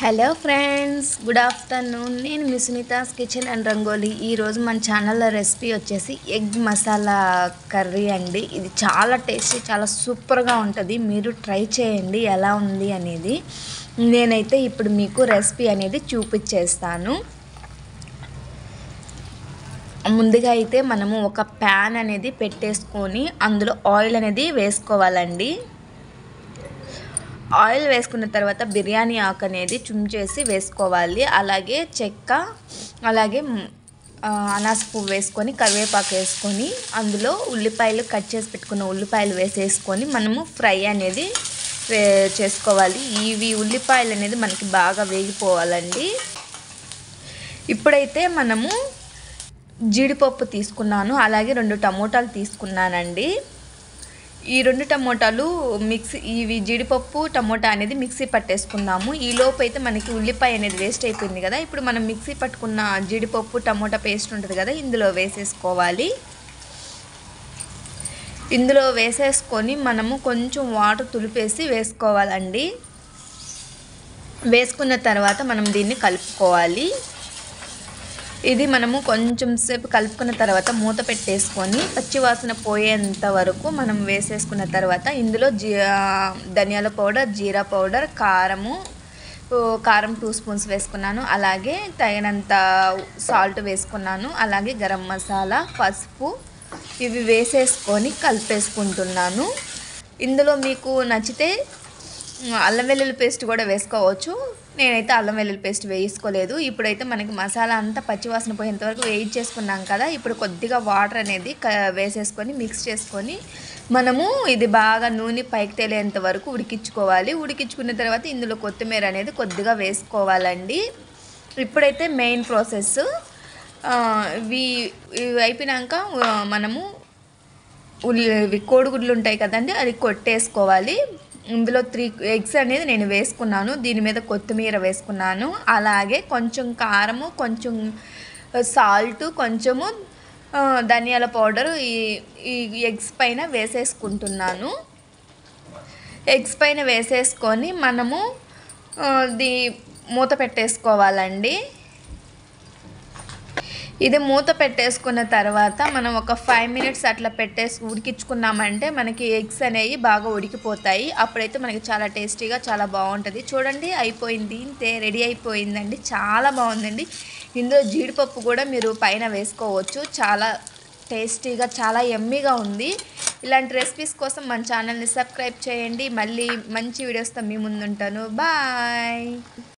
Hello friends good afternoon. నేను మీ Sunita's kitchen and rangoli. ఈరోజు మన ఛానల్లో రెసిపీ వచ్చేసి ఎగ్ మసాలా కర్రీ అండి. ఇది చాలా టేస్టీ చాలా సూపర్గా ఉంటుంది. మీరు ట్రై చేయండి ఎలా ఉంది అనేది. నేనైతే ఇప్పుడు మీకు రెసిపీ అనేది చూపించేస్తాను ముందుగా అయితే మనము ఒక ప్యాన్ అనేది పెట్టేసుకొని అందులో ఆయిల్ అనేది వేసుకోవాలండి. ఆయిల్ వేసుకున్న తర్వాత బిర్యానీ ఆకు అనేది చుంచేసి వేసుకోవాలి. అలాగే చెక్క అలాగే అనాస పువ్వు వేసుకొని కరివేపాకు వేసుకొని అందులో ఉల్లిపాయలు కట్ చేసి పెట్టుకున్న ఉల్లిపాయలు వేసేసుకొని మనము ఫ్రై అనేది చేసుకోవాలి. ఇవి ఉల్లిపాయలు అనేది మనకి బాగా వేగిపోవాలండి. ఇప్పుడైతే మనము జీడిపప్పు తీసుకున్నాను. అలాగే రెండు టమోటాలు తీసుకున్నానండి. ఈ రెండు టమోటాలు మిక్సీ ఇవి జీడిపప్పు టమోటా అనేది మిక్సీ పట్టేసుకుందాము. ఈ లోపు అయితే మనకి ఉల్లిపాయ అనేది వేస్ట్ అయిపోయింది కదా. ఇప్పుడు మనం మిక్సీ పట్టుకున్న జీడిపప్పు టమోటా పేస్ట్ ఉంటుంది కదా ఇందులో వేసేసుకోవాలి. ఇందులో వేసేసుకొని మనము కొంచెం వాటర్ తులిపేసి వేసుకోవాలండి. వేసుకున్న తర్వాత మనం దీన్ని కలుపుకోవాలి. ఇది మనము కొంచెం సేపు కలుపుకున్న తర్వాత మూత పెట్టేసుకొని పచ్చివాసన పోయేంత వరకు మనం వేసేసుకున్న తర్వాత ఇందులో జీ ధనియాల పౌడర్ జీరా పౌడర్ కారము కారం టూ స్పూన్స్ వేసుకున్నాను. అలాగే తగినంత సాల్ట్ వేసుకున్నాను. అలాగే గరం మసాలా పసుపు ఇవి వేసేసుకొని కలిపేసుకుంటున్నాను. ఇందులో మీకు నచ్చితే అల్లం వెల్లుల్లి పేస్ట్ కూడా వేసుకోవచ్చు. నేనైతే అల్లం వెల్లుల్లి పేస్ట్ వేసుకోలేదు. ఇప్పుడైతే మనకి మసాలా అంతా పచ్చివాసన పోయేంతవరకు వేయించేసుకున్నాం కదా. ఇప్పుడు కొద్దిగా వాటర్ అనేది వేసేసుకొని మిక్స్ చేసుకొని మనము ఇది బాగా నూనె పైకి తేలేంత వరకు ఉడికించుకోవాలి. ఉడికించుకున్న తర్వాత ఇందులో కొత్తిమీర అనేది కొద్దిగా వేసుకోవాలండి. ఇప్పుడైతే మెయిన్ ప్రాసెస్ ఇవి ఇవి అయిపోయినాక మనము ఉల్లి కోడిగుడ్లు ఉంటాయి కదండి అది కొట్టేసుకోవాలి. ఇందులో త్రీ ఎగ్స్ అనేది నేను వేసుకున్నాను. దీని మీద కొత్తిమీర వేసుకున్నాను. అలాగే కొంచెం కారము కొంచెం సాల్ట్ కొంచెము ధనియాల పౌడరు ఈ ఈ ఎగ్స్ పైన వేసేసుకుంటున్నాను. ఎగ్స్ పైన వేసేసుకొని మనము ది మూత పెట్టేసుకోవాలండి. ఇది మూత పెట్టేసుకున్న తర్వాత మనం ఒక ఫైవ్ మినిట్స్ అట్లా పెట్టేసి ఉడికించుకున్నామంటే మనకి ఎగ్స్ అనేవి బాగా ఉడికిపోతాయి. అప్పుడైతే మనకి చాలా టేస్టీగా చాలా బాగుంటుంది. చూడండి అయిపోయింది. ఇంతే రెడీ అయిపోయిందండి. చాలా బాగుందండి. ఇందులో జీడిపప్పు కూడా మీరు పైన వేసుకోవచ్చు. చాలా టేస్టీగా చాలా ఎమ్మీగా ఉంది. ఇలాంటి రెసిపీస్ కోసం మన ఛానల్ని సబ్స్క్రైబ్ చేయండి. మళ్ళీ మంచి వీడియోస్తో మీ ముందుంటాను. బాయ్